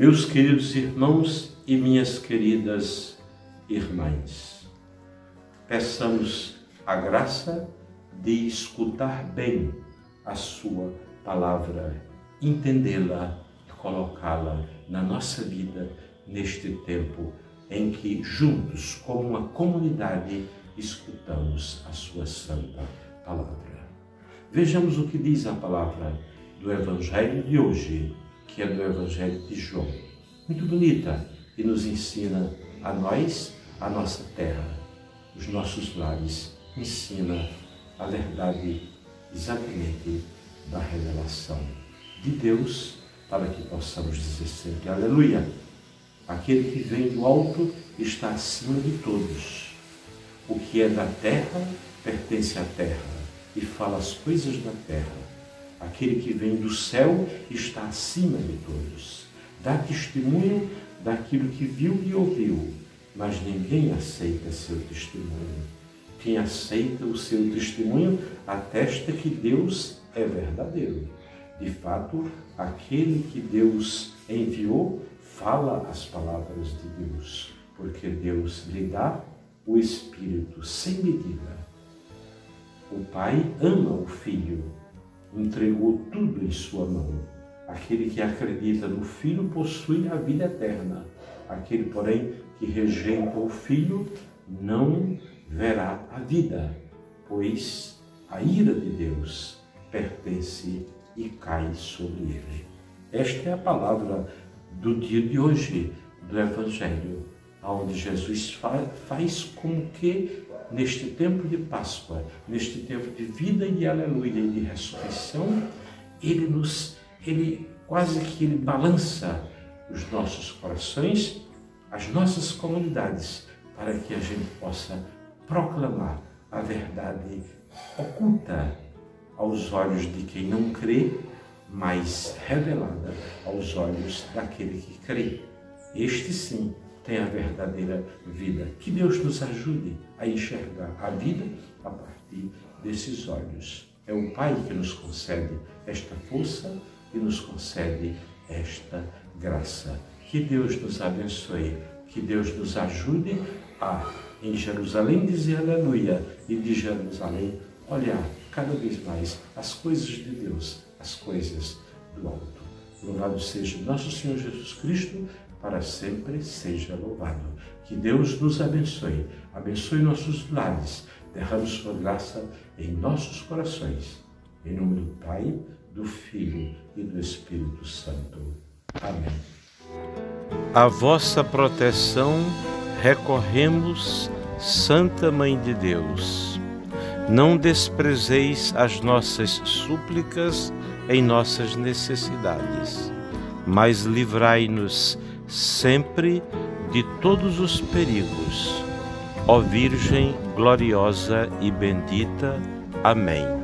Meus queridos irmãos e minhas queridas irmãs, peçamos a graça de escutar bem a Sua palavra, entendê-la e colocá-la na nossa vida neste tempo em que juntos, como uma comunidade, escutamos a Sua santa palavra. Vejamos o que diz a palavra do Evangelho de hoje, que é do Evangelho de João. Muito bonita e nos ensina a nós, a nossa terra, os nossos lares, ensina a verdade exatamente da revelação de Deus para que possamos dizer sempre aleluia. Aquele que vem do alto está acima de todos. O que é da terra pertence à terra e fala as coisas da terra. Aquele que vem do céu está acima de todos. Dá testemunho daquilo que viu e ouviu, mas ninguém aceita seu testemunho. Quem aceita o seu testemunho atesta que Deus é verdadeiro. De fato, aquele que Deus enviou fala as palavras de Deus, porque Deus lhe dá o Espírito sem medida. O Pai ama o Filho, entregou tudo em sua mão. Aquele que acredita no Filho possui a vida eterna. Aquele, porém, que rejeita o Filho não verá a vida, pois a ira de Deus pertence e cai sobre ele. Esta é a palavra do dia de hoje do Evangelho, onde Jesus faz como que neste tempo de Páscoa, neste tempo de vida e de aleluia e de ressurreição, ele nos, ele quase que ele balança os nossos corações, as nossas comunidades, para que a gente possa proclamar a verdade oculta aos olhos de quem não crê, mas revelada aos olhos daquele que crê. Este sim tem a verdadeira vida. Que Deus nos ajude a enxergar a vida a partir desses olhos. É o Pai que nos concede esta força e nos concede esta graça. Que Deus nos abençoe, que Deus nos ajude a, em Jerusalém, dizer aleluia e de Jerusalém olhar cada vez mais as coisas de Deus, as coisas do alto. Louvado seja nosso Senhor Jesus Cristo, para sempre seja louvado. Que Deus nos abençoe, abençoe nossos lares, derrame sua graça em nossos corações. Em nome do Pai, do Filho e do Espírito Santo. Amém. A vossa proteção recorremos, Santa Mãe de Deus. Não desprezeis as nossas súplicas em nossas necessidades, mas livrai-nos sempre de todos os perigos. Ó Virgem gloriosa e bendita. Amém.